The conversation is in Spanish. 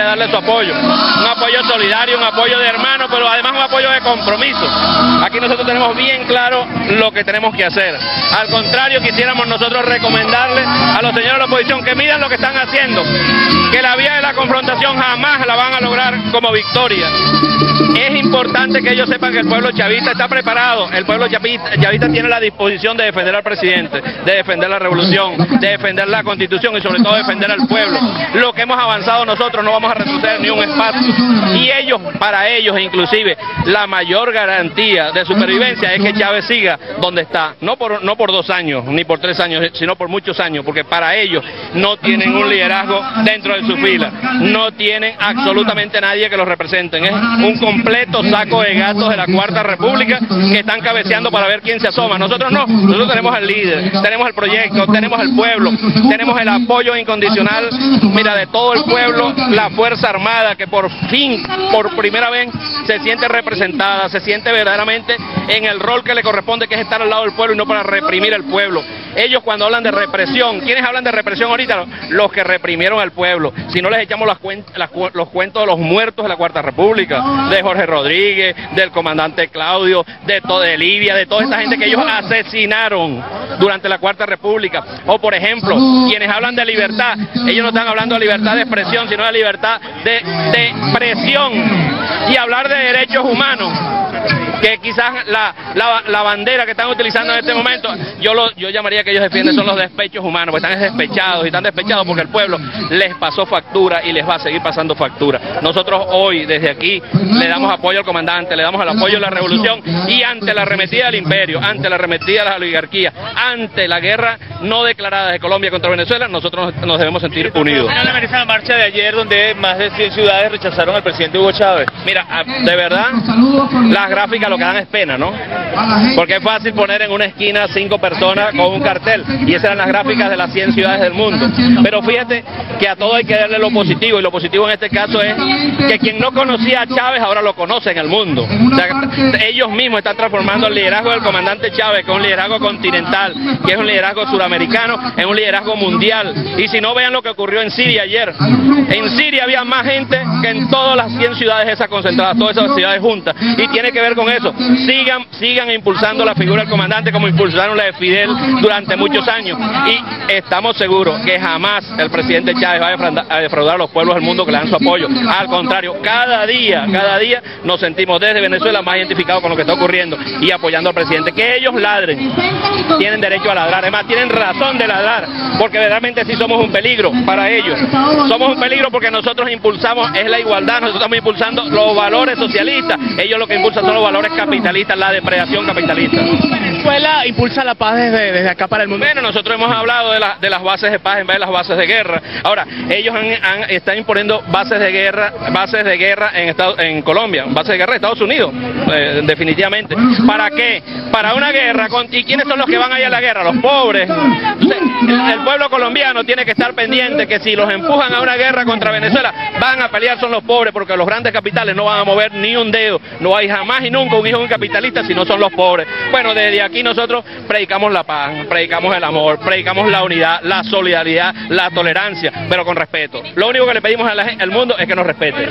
darle su apoyo. Un apoyo solidario, un apoyo de hermano, pero además un apoyo de compromiso. Aquí nosotros tenemos bien claro lo que tenemos que hacer. Al contrario, quisiéramos nosotros recomendarle a los señores de la oposición que miren lo que están haciendo, que la vía de la confrontación jamás la van a lograr como victoria. Es importante que ellos sepan que el pueblo chavista está preparado, el pueblo chavista, chavista tiene la disposición de defender al presidente, de defender la revolución, de defender la constitución y sobre todo defender al pueblo. Lo que hemos avanzado nosotros no vamos a retroceder ni un espacio. Y ellos, para ellos inclusive, la mayor garantía de supervivencia es que Chávez siga donde está, no por, no por dos años, ni por tres años, sino por muchos años, porque para ellos no tienen un liderazgo dentro de su fila, no tienen absolutamente nadie que los represente, es un completo saco de gatos de la Cuarta República que están cabeceando para ver quién se asoma. Nosotros no, nosotros tenemos al líder, tenemos el proyecto, tenemos el pueblo, tenemos el apoyo incondicional, mira, de todo el pueblo, la Fuerza Armada que por fin, por primera vez, se siente representada, se siente verdaderamente en el rol que le corresponde, que es estar al lado del pueblo y no para reprimir al pueblo. Ellos cuando hablan de represión, ¿quiénes hablan de represión ahorita? Los que reprimieron al pueblo. Si no les echamos los cuentos de los muertos de la Cuarta República, de Jorge Rodríguez, del comandante Claudio, de, toda de Libia, de toda esta gente que ellos asesinaron durante la Cuarta República. O por ejemplo, quienes hablan de libertad, ellos no están hablando de libertad de expresión, sino de libertad de, de presión y hablar de derechos humanos que quizás la, la, la, bandera que están utilizando en este momento, yo lo, yo llamaría que ellos defienden son los despechos humanos, porque están despechados y están despechados porque el pueblo les pasó factura y les va a seguir pasando factura. Nosotros hoy, desde aquí, le damos apoyo al comandante, le damos el apoyo a la revolución y ante la arremetida del imperio, ante la arremetida de la oligarquía, ante la guerra no declarada de Colombia contra Venezuela, nosotros nos debemos sentir unidos. ¿Qué la marcha de ayer donde más de 100 ciudades rechazaron al presidente Hugo Chávez? Mira, de verdad, las gráficas lo que dan es pena, ¿no? Porque es fácil poner en una esquina cinco personas con un cartel y esas eran las gráficas de las 100 ciudades del mundo. Pero fíjate que a todo hay que darle lo positivo y lo positivo en este caso es que quien no conocía a Chávez ahora lo conoce en el mundo. O sea, ellos mismos están transformando el liderazgo del comandante Chávez, que es un liderazgo continental, que es un liderazgo suramericano, en un liderazgo mundial. Y si no vean lo que ocurrió en Siria ayer, en Siria había más gente que en todas las 100 ciudades esas concentradas, todas esas ciudades juntas. Y tiene que ver con eso sigan, sigan impulsando la figura del comandante como impulsaron la de Fidel durante muchos años. Y estamos seguros que jamás el presidente Chávez va a defraudar a los pueblos del mundo que le dan su apoyo. Al contrario, cada día, cada día nos sentimos desde Venezuela más identificados con lo que está ocurriendo y apoyando al presidente. Que ellos ladren, tienen derecho a ladrar, además tienen razón de ladrar, porque verdaderamente sí somos un peligro para ellos. Somos un peligro porque nosotros impulsamos, es la igualdad, nosotros estamos impulsando los valores socialistas, ellos lo que impulsan son los valores capitalista, la depredación capitalista. Venezuela impulsa la paz desde, desde acá para el mundo. Bueno, nosotros hemos hablado de, la, de las bases de paz en vez de las bases de guerra. Ahora, ellos han, están imponiendo bases de guerra, bases de guerra en, Estado, en Colombia, bases de guerra de Estados Unidos, eh, definitivamente. ¿Para qué? Para una guerra. Con, ¿Y quiénes son los que van allá a la guerra? Los pobres. el pueblo colombiano tiene que estar pendiente que si los empujan a una guerra contra Venezuela, van a pelear son los pobres, porque los grandes capitales no van a mover ni un dedo. No hay jamás y nunca un hijo de un capitalista si no son los pobres. Bueno, desde aquí nosotros predicamos la paz, predicamos el amor, predicamos la unidad, la solidaridad, la tolerancia, pero con respeto. Lo único que le pedimos al mundo es que nos respete.